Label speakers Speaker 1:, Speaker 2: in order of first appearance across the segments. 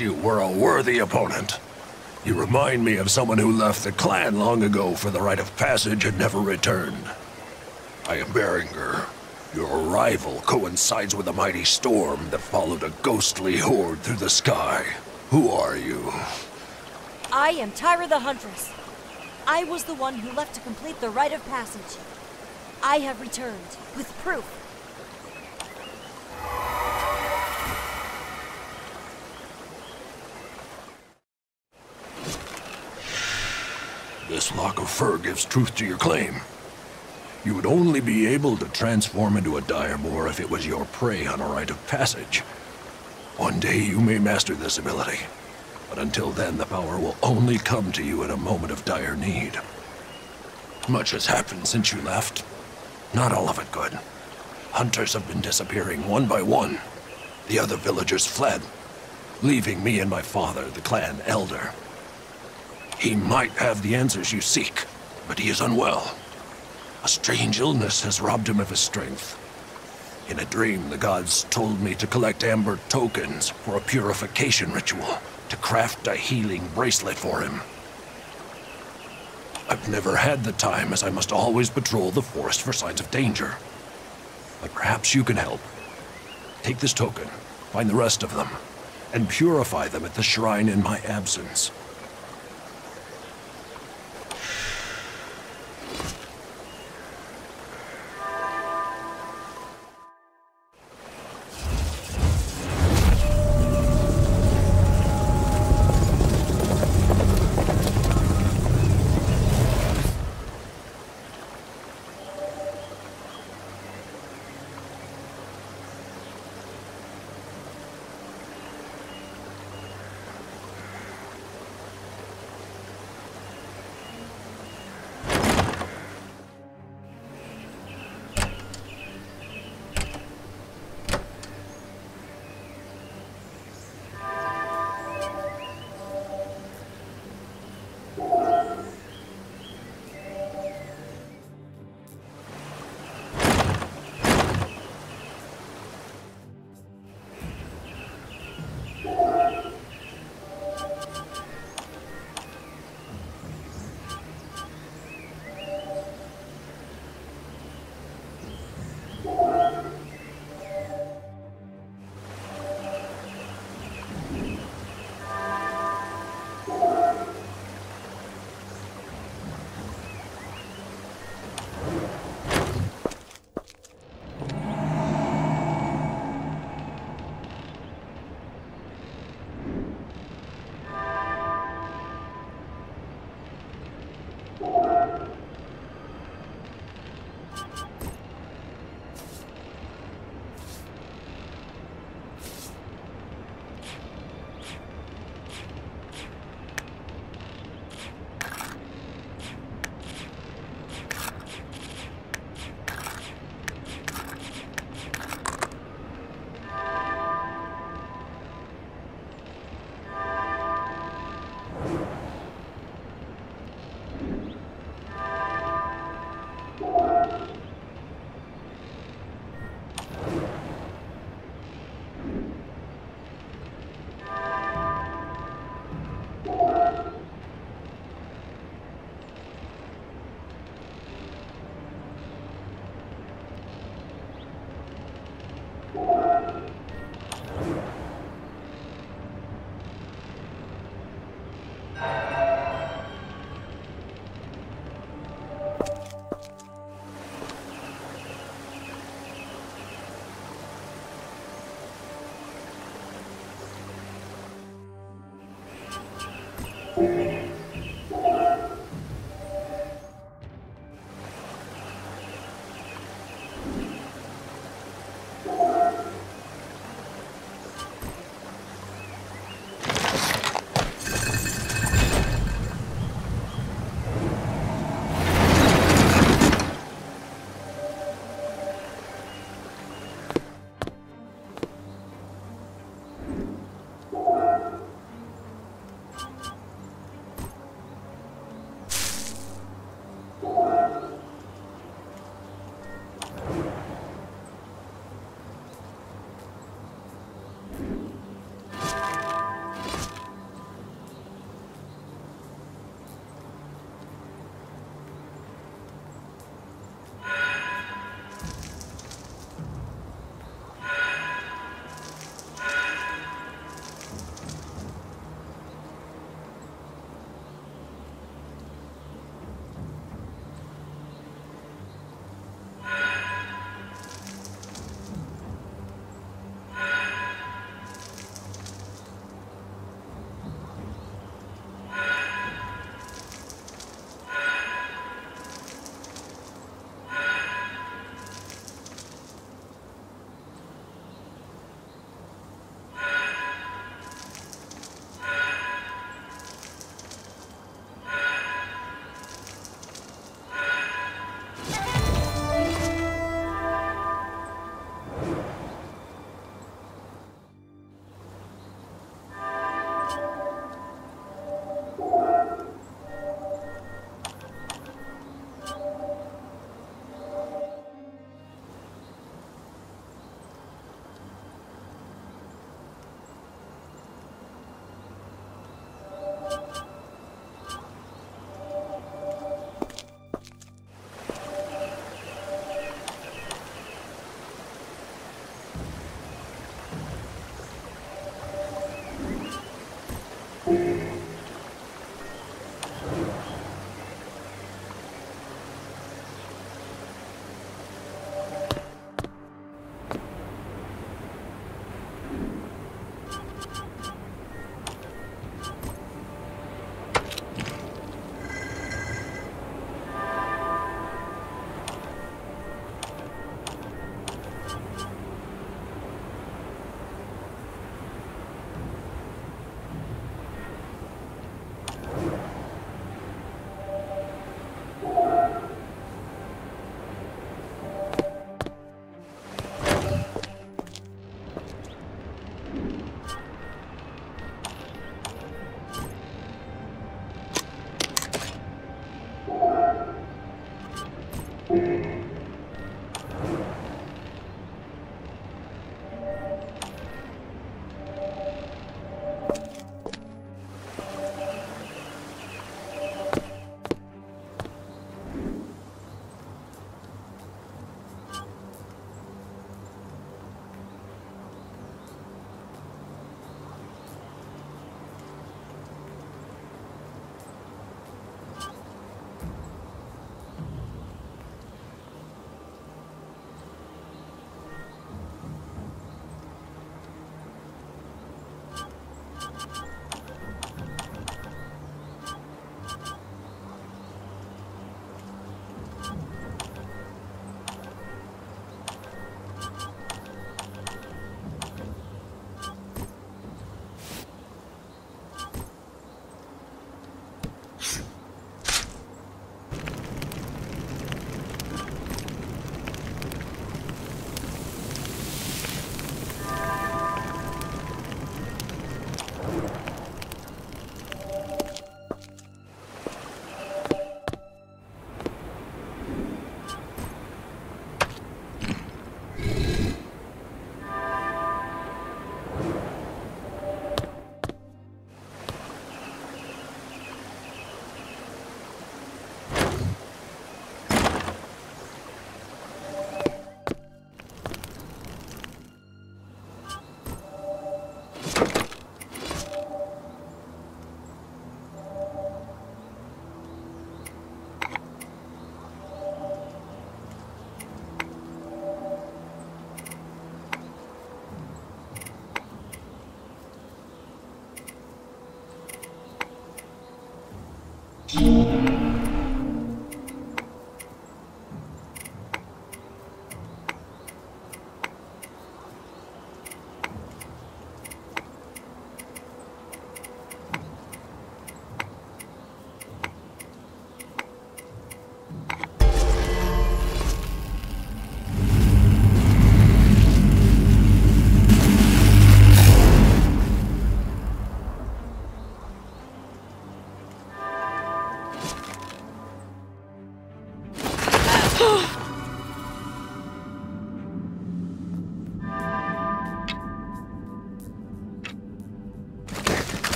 Speaker 1: you were a worthy opponent. You remind me of someone who left the clan long ago for the rite of passage and never returned. I am Berengar. Your arrival coincides with a mighty storm that followed a ghostly horde through the sky. Who are you?
Speaker 2: I am Tyra the Huntress. I was the one who left to complete the rite of passage. I have returned with proof.
Speaker 1: This lock of fur gives truth to your claim. You would only be able to transform into a dire boar if it was your prey on a rite of passage. One day you may master this ability, but until then the power will only come to you in a moment of dire need. Much has happened since you left. Not all of it good. Hunters have been disappearing one by one. The other villagers fled, leaving me and my father, the clan elder. He might have the answers you seek, but he is unwell. A strange illness has robbed him of his strength. In a dream, the gods told me to collect amber tokens for a purification ritual, to craft a healing bracelet for him. I've never had the time, as I must always patrol the forest for signs of danger. But perhaps you can help. Take this token, find the rest of them, and purify them at the shrine in my absence.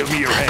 Speaker 1: Give me your hand.